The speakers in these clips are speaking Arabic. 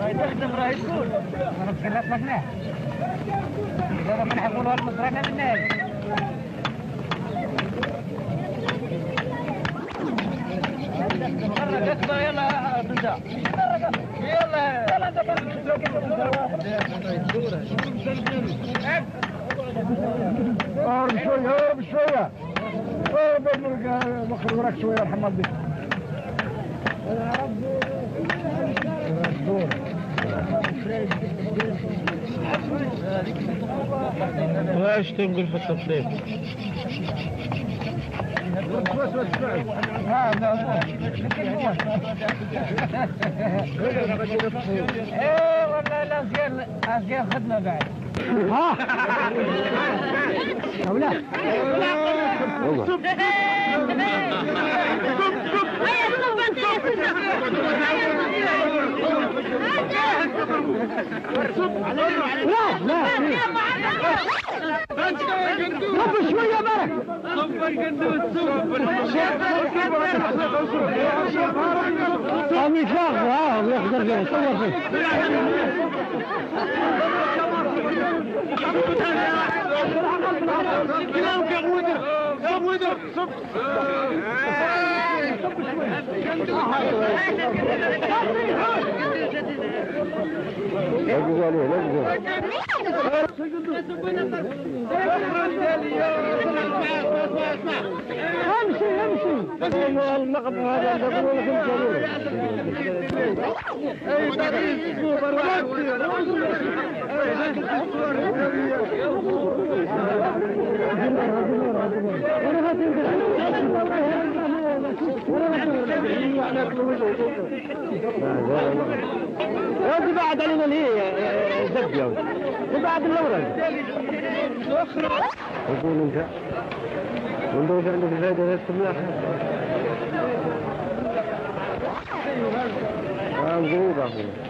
طيب تخدم راه يقول أنا بخلاف مكناه هذا من حقولوا المصرانة من الناس يلا تنسى يلا يلا اهرب شوية اهرب شوية اهرب مخرج وراك شوية ارحم والديك واش تنقول في التصريف إيه خدمه بعد صب شوية برك قام يتلاغ ها يقدر فيه صور فيه لقوا عليه لقوا امشي امشي المقب هذا يقولوا لكم هذه بعد علينا اللي هي زبية بعد الأورق يقول انت وانت عندك الفائدة لا تسمعها آه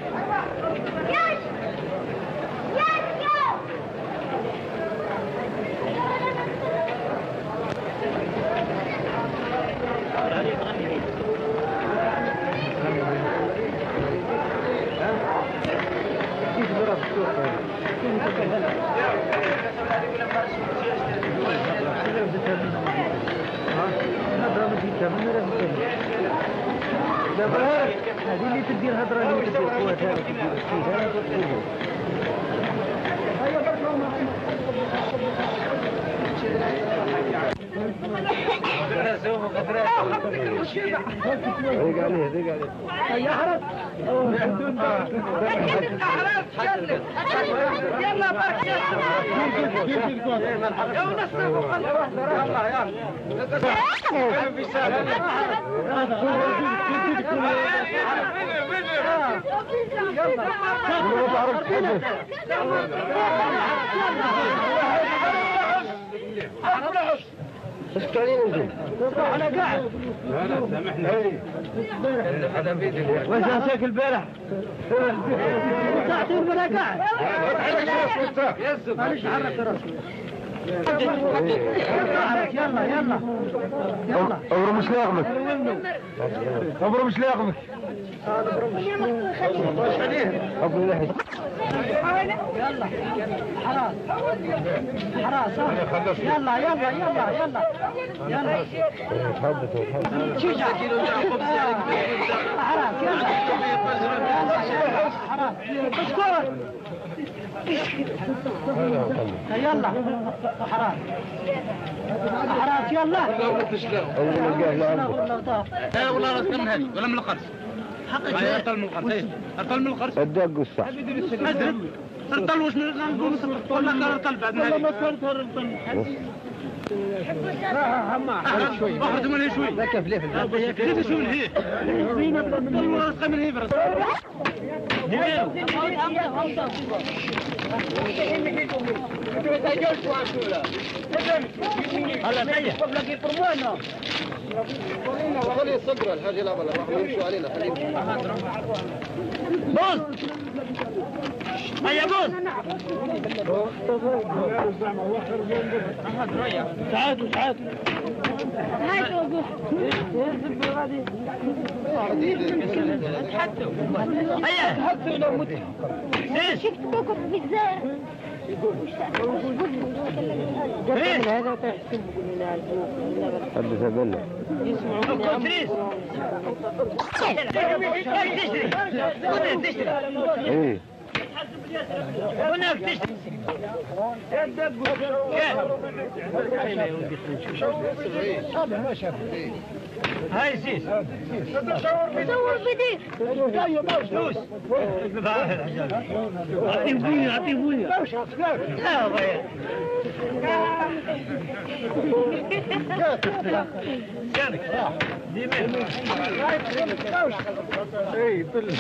مقروبة أخوي هذه اللي تدير هضرة اللي تدير قوات هذا تدير الشيء هذا Yalla bak Ya bu nasıl bu? Yavaş yalla ya. Ben bir saniye. Yalla. Yalla. اسكت علينا انت أنا قاعد وش هساك البارح. ساعتين وأنا قاعد معلش حرك راسك يلا يلا يلا ابرم شلاغمك ابرم شلاغمك ابرم لحي يلا حراس حراس. يلا يلا يلا يلا يلا شوشة حراس يلا حراس بسكوت يلا. حراس حراس يلا. أول ما لقاه لعبه إيه؟ والله راس من هذه ولا من القرص هاي اطل من القرص اطل من القرص الدق والصح اطل وش من نقول ولا اطل بعد ما ما صرت اخرج من شوي كيف ليه زيد شوي من هي والله راسك من هي برس هلا يفرمونا خلي الصدر الحاج لا بلا راح يمشوا علينا خلينا بص هيا بوس تعالوا تعالوا هيا ليش؟ شفت كوكب بالزهر كنتريس تشتري هناك تشتري إيه. هناك تشتري هاي زيز تدور بدي جاي فلوس اعطي بويا اعطي بويا لا غير كانك ديما اي بالله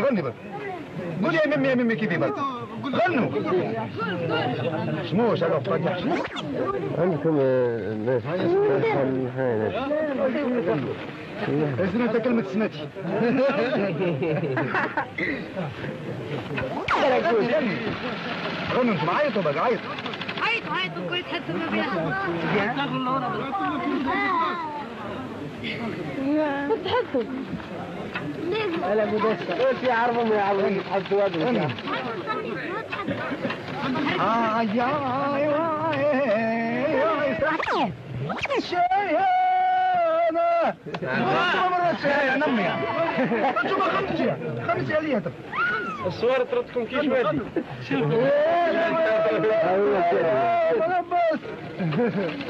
غني غني بس. قول يا ممي يا ممي كيفي بس غنوا شموش أنا فاتح عندكم الناس لازم أنت كلمة سماتي غنوا أنتم عيطوا بقى عيطوا. عيطوا عيطوا كل تحسوا ما بيها تحسوا. أنا مدسة إيش يعرفهم يعرفون يتحدوا هذا آه يا يا شيانة مرة شيانة نمي أنتم خمسة خمسة ليه الصور تردكم كيف وادي بس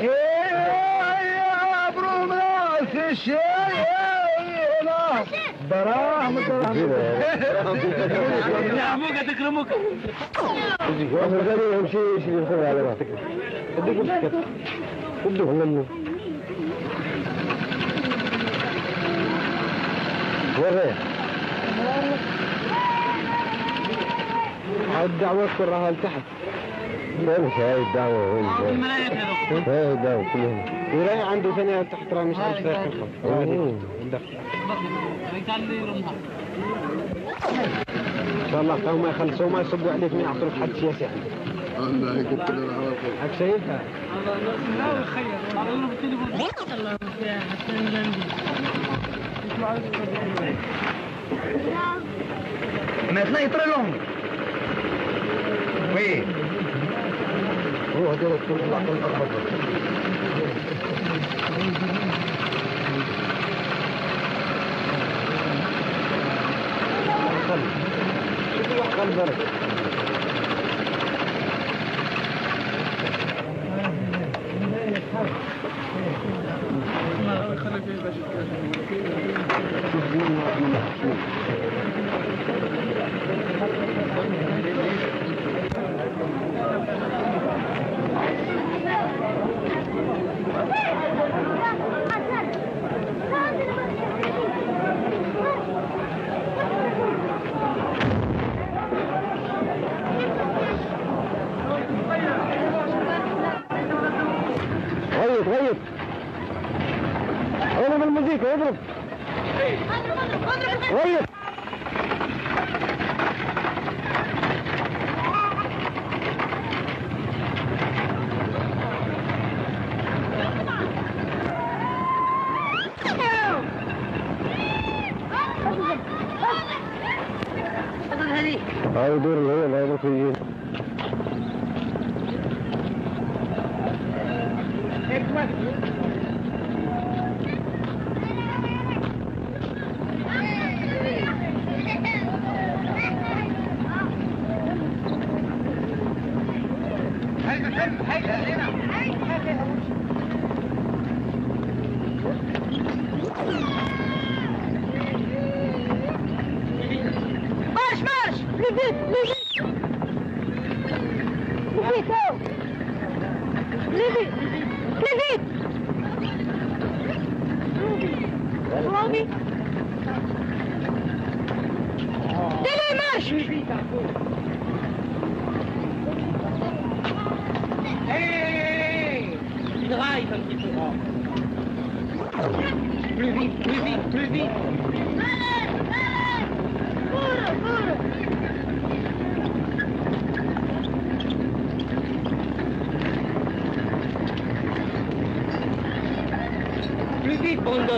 يا بروم راس الشيانة دراهم يعموك تكرموك واخر غني يمشي يمشي يدخل على بعضك اديك مسكت ادوه منه وريه هاي الدعوة كلها لتحت لا مش هاي الدعوة وين هاي الدعوة كلهم ورايح عنده ثانية تحت راه مش عارف داخل الخط ان شاء الله قوم ما يخلصوا ما يصبوا عليك ما يعطوك حد سياسي هاك شايفها Maintenant, il est très long. Oui. هو هذول كل العقل أكبر شوفوا أحقا البركة غيط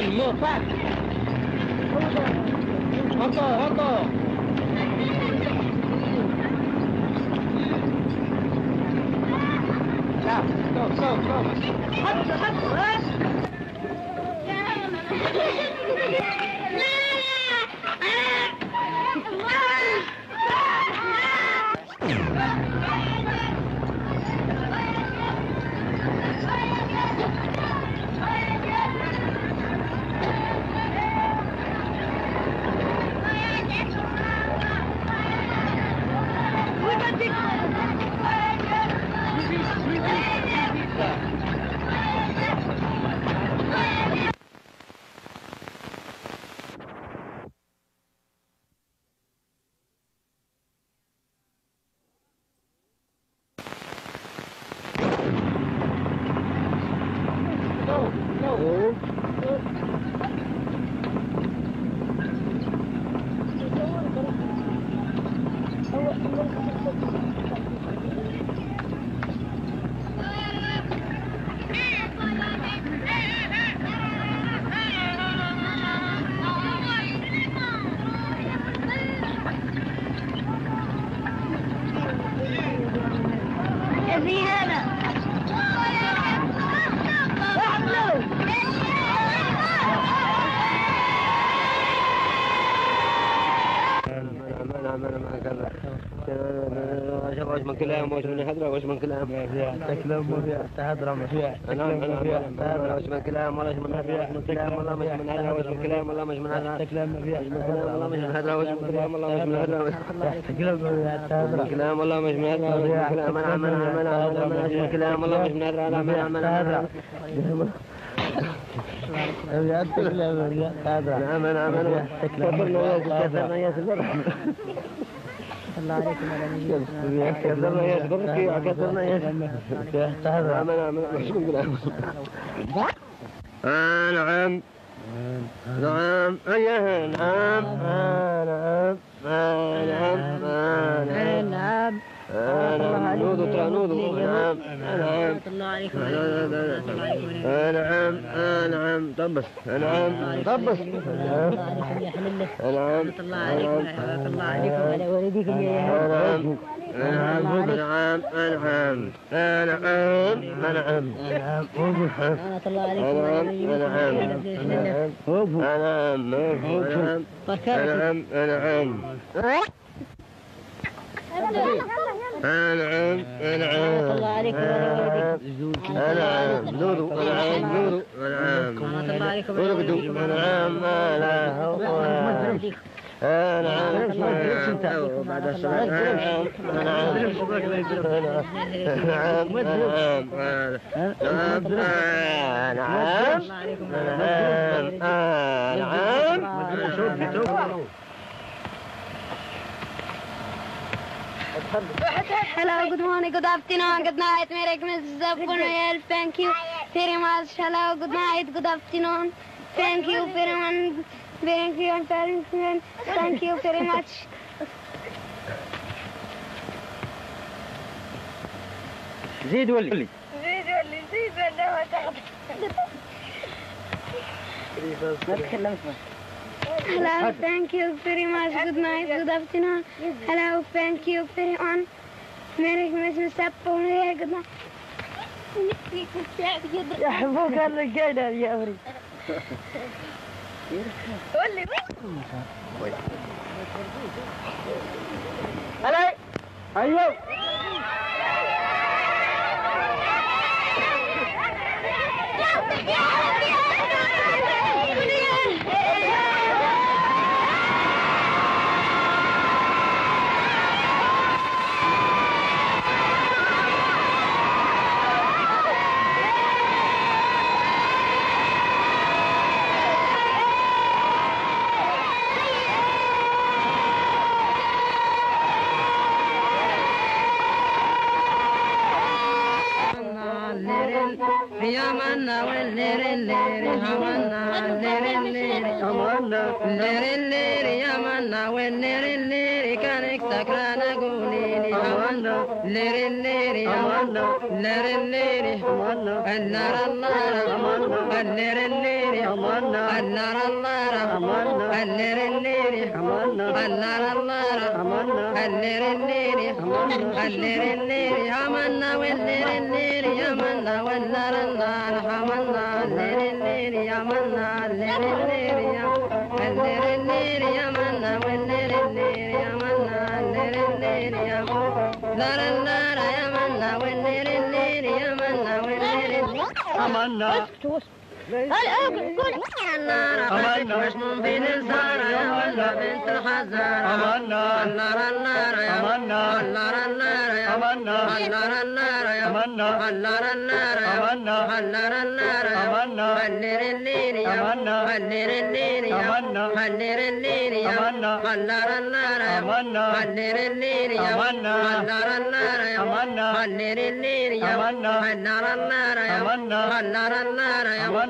你要饭好的好的嗯走走好的好 كلام وش من هدرة وش من كلام تكلم وفيها تهدرم فيها أنا أنا تكلم وفيها أنا تهدرم وش من كلام ولا من هدرة من كلام ولا مش من هدرة وش من كلام ولا مش من هدرة تكلم وفيها والله مش من هدرة وش من كلام ولا مش من هدرة تكلم وفيها من تهدرم كلام والله مش من هدرة من كلام أنا أنا وش من كلام والله مش من هدرة أنا أنا أنا وفيها تكلم وفيها تهدرم نعم نعم نعم كبرنا يا سبر الله عليكم نعم. نعم. نعم نعم نعم نعم نعم نعم نعم آه نعم نوضو ترى نوضو نعم آه نعم آه نعم آه نعم طبس آه نعم طبس آه نعم الله عليكم ورحمة الله عليكم وعلى والديكم يا آه نعم آه نعم نعم آه نعم آه نعم آه نعم آه نعم آه والديكم نعم يا آه نعم آه نعم نعم نعم أنعم أنعم الله والديكم أنعم نورو أنعم نورو وعلى ورقدو والديكم أنعم ما لا هو أنعم Hello, good morning, good afternoon, good night. Merry Christmas, Well, thank you very much. Hello, good night, good afternoon. Thank you very much. Thank you, very much. Thank you very much. زيد ولي Hello, thank you very much. Good night, good afternoon. Hello, thank you very much. Merry Christmas, Merry good night. يحبوك الرجال يا أوري ايوه يا الليري الليري همنا والليري الليري يا منا والنار النار همنا الليري الليري يا منا الليري الليري يا الليري الليري يا منا والليري الليري يا منا الليري الليري يا نار النار يا منا والليري الليري يا منا والليري عملنا النار أمنا. مش من بين الزهرة يا ولا بنت الحزارة عملنا النار النار يا. النار النار يا. النار النار يا. النار النار يا. النار النار يا أمنا. الليل يا أمنا. الليل يا أمنا. الليل يا. النار النار يا أمنا. الليل يا. النار النار يا أمنا. الليل يا. النار النار يا. النار النار يا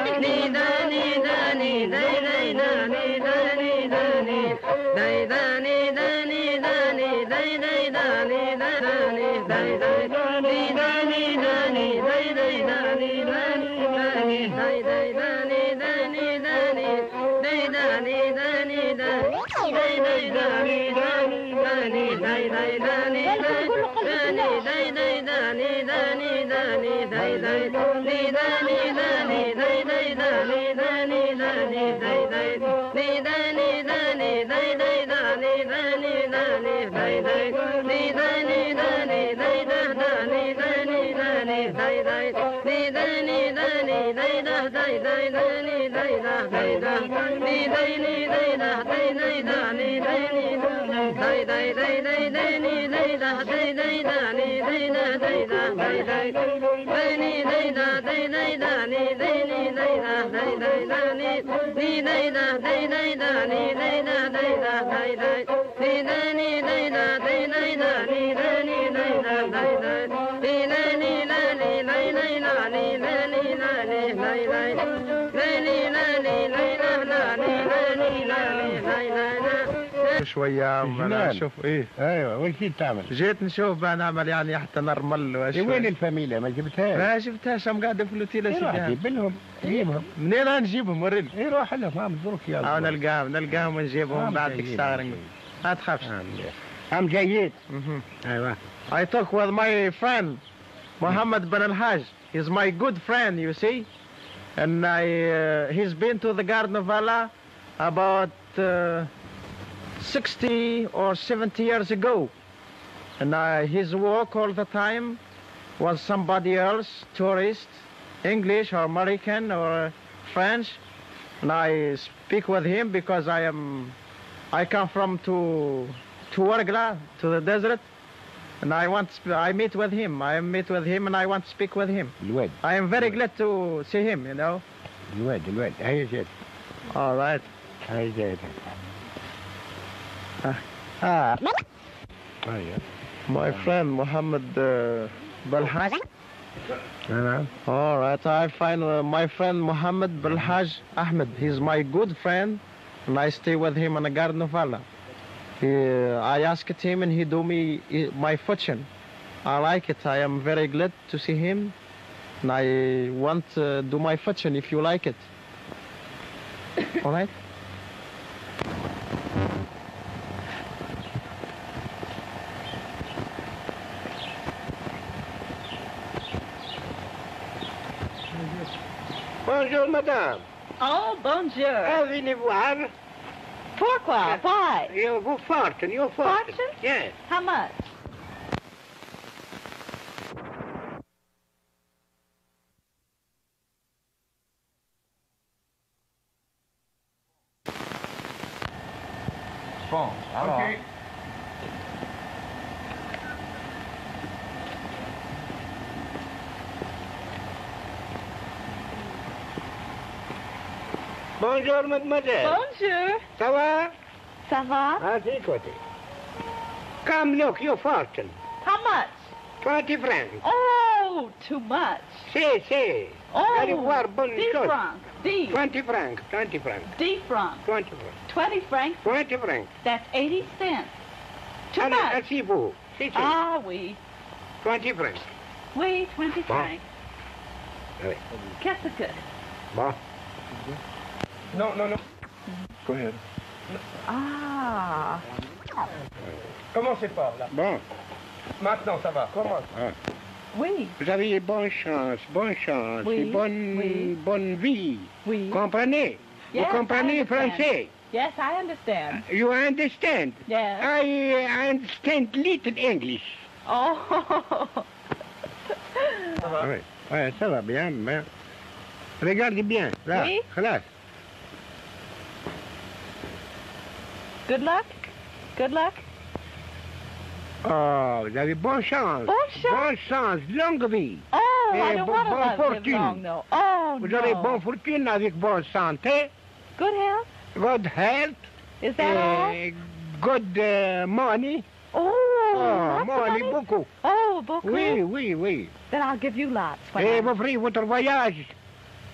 Dai dai dai داني داي داي داني داني داني داي داي داني داني dai dai dai dai ni da dai dai da ni dai da dai da dai dai ni dai da dai dai da ni dai ni dai da dai dai da ni ni dai da dai dai da ni dai ni ni جمال. أنا أشوف إيه أيوه وش جيت تعمل؟ جيت نشوف بقى نعمل يعني حتى نرمل إيه وشوي. وين الفاميليا ما جبتهاش؟ ما شفتهاش هم قاعدين في الاوتيل سيدي جيب لهم جيبهم منين هنجيبهم وريني إيه روح لهم ما بزورك يا آه نلقاهم نلقاهم ونجيبهم بعد جايين، ساعة عم ما تخافش جيد Mhm. أيوه I talk with my friend Muhammad Ben Al Haj. He's my good friend, you see. And I, uh, he's been to the Garden of Allah about uh, 60 or 70 years ago. And uh, his walk all the time was somebody else, tourist, English or American or French. And I speak with him because I am, I come from to, to Wargla, to the desert. And I want, sp- I meet with him. I meet with him, and I want to speak with him. الواد I am very glad to see him. You know. الواد الواد هاي جيت All right. هاي جيت Ah. اه ايوه My friend Muhammad uh, Balhaj. نعم All right. I find uh, my friend Muhammad Balhaj Ahmed. He's my good friend, and I stay with him in the Garden of Allah. He, uh, I asked him, and he do me uh, my fortune. I like it. I am very glad to see him, and I want to do my fortune if you like it. All right. Madame. Oh, bonjour. Ah, venez voir. Pourquoi? Why? Your your fortune, your fortune. Fortune? Yes. How much? Bon. Alors. Bonjour mademoiselle. Bonjour. Ça va? Ça va? Ah, c'est côté. Come look, your fortune. How much? 20 francs. Oh, too much. C'est, c'est. Oh, Allez voir, bonne 10 chose. francs. 10. 20 francs, 20 francs, 10 francs. 20 francs, 20 francs, 20 francs. that's 80 cents. Too Allez, much. asseyez-vous. C'est, c'est. Ah, oui. 20 francs. Oui, 20 Bon. francs. Oui. Qu'est-ce que? Bon. No, no, no. Go ahead. Ah Commencez pas, là? Bon. Maintenant, ça va. Commence. Ah. Oui. Vous avez bonne chance, bonne chance bonne, vie. Oui. Comprenez? Vous comprenez français? Yes, I understand. Uh, you understand? Yes. I uh, understand little English. Oh. ça va? Oui. Ouais, ça va bien, mais regardez bien. Là, oui. Good luck. Good luck. Oh, vous avez bonne chance. Bonne chance. Bonne chance, longue vie. Oh, I Eh, don't bon- want bonne live fortune. long, though. Oh, Vous no. aurez bonne fortune avec bonne santé, Good health. good health, Is that all? eh, good uh, money. Oh, Oh, money, money? beaucoup. Oh, beaucoup. Oui, oui, oui. Then I'll give you lots. Et I- vous ferez votre voyage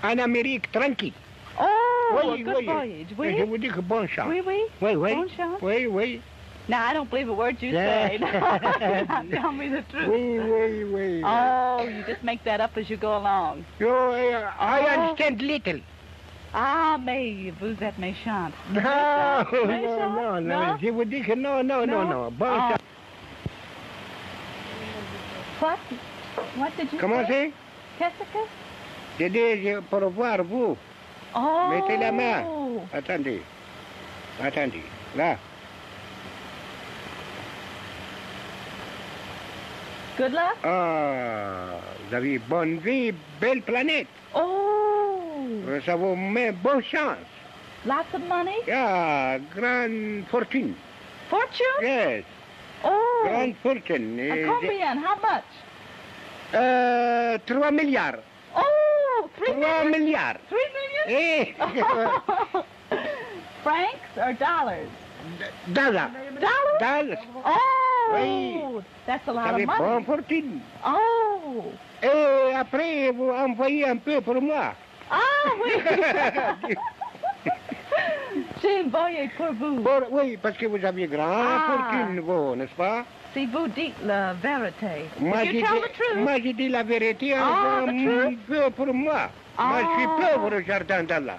en Amérique tranquille. Oh, A good oui. voyage. Oui, Je vous dis que bonne chance. oui, oui. Oui, oui. Bonne chance. Oui, oui. Now, I don't believe a word you say. Tell me the truth. Oui, oui, oui. Oh, you just make that up as you go along. You, uh, I Oh. understand little. Ah, mais vous êtes méchante. No, no, no, no. No? Je vous dis que non, non, non, No? non. Bon Oh. What? What did you Comment say? c'est Qu'est-ce que? J'ai dit pour voir vous. Oh. Mettez la main. Attendez. Attendez. Là. Good luck. Ah, vous avez bonne vie, belle planète. Oh. Ça vous met bonne chance. Lots of money. Yeah, grande fortune. Fortune. Yes, Oh. grande fortune. A Eh, combien? How much? Euh, 3 milliards. Oh, three 3 million. milliards. Three million. Eh, Francs or dollars? dollars. Dollars. Dollars. Oh. That's a lot of money. bonne fortune. Oh. Et après, vous envoyez un peu pour moi. Ah oui. J'ai envoyé pour vous. Pour- oui, parce que vous avez grande Ah. fortune, vous, n'est-ce pas Si vous dites la vérité. Moi, If you tell the truth. moi, j'ai dit la vérité, Ah, un the truth? peu pour moi. Moi, je suis Ah. pauvre au jardin d'Allah.